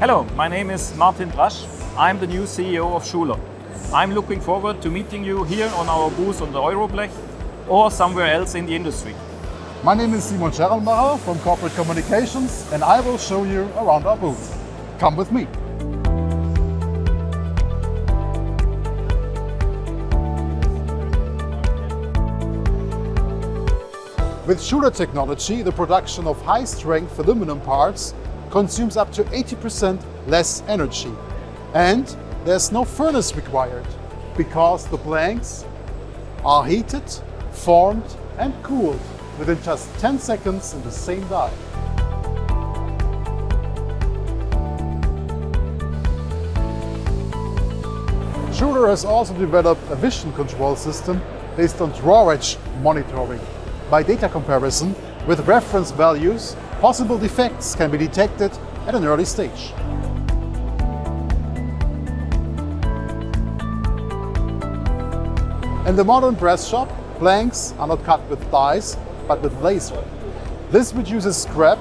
Hello, my name is Martin Drasch. I'm the new CEO of Schuler. I'm looking forward to meeting you here on our booth on the Euroblech or somewhere else in the industry. My name is Simon Scherlmacher from Corporate Communications and I will show you around our booth. Come with me. With Schuler technology, the production of high-strength aluminum parts consumes up to 80% less energy. And there's no furnace required because the blanks are heated, formed and cooled within just 10 seconds in the same die. Schuler has also developed a vision control system based on draw edge monitoring. By data comparison with reference values, possible defects can be detected at an early stage. In the modern press shop, blanks are not cut with dies, but with laser. This reduces scrap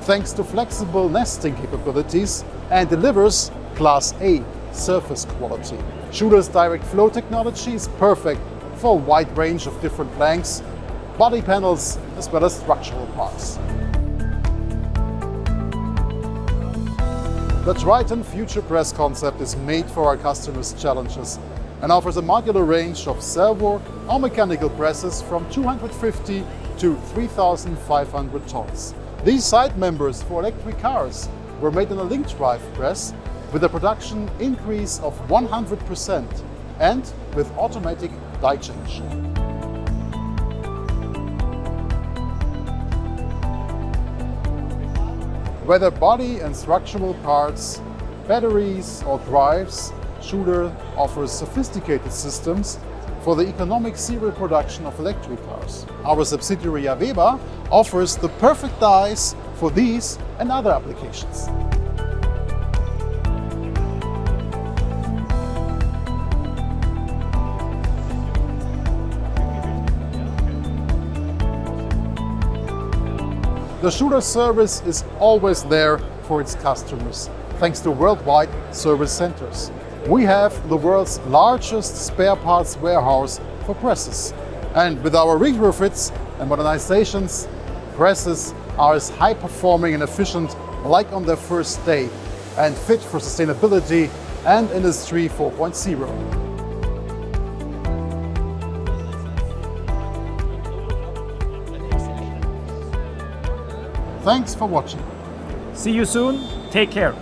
thanks to flexible nesting capabilities and delivers Class A surface quality. Schuler's direct flow technology is perfect for a wide range of different blanks, body panels, as well as structural parts. The Triton Future Press concept is made for our customers' challenges and offers a modular range of servo or mechanical presses from 250 to 3,500 tons. These side members for electric cars were made in a link drive press with a production increase of 100% and with automatic die change. Whether body and structural parts, batteries or drives, Schuler offers sophisticated systems for the economic serial production of electric cars. Our subsidiary AWEBA offers the perfect dies for these and other applications. The Schuler service is always there for its customers, thanks to worldwide service centers. We have the world's largest spare parts warehouse for presses. And with our retrofits and modernizations, presses are as high performing and efficient like on their first day and fit for sustainability and Industry 4.0. Thanks for watching. See you soon. Take care.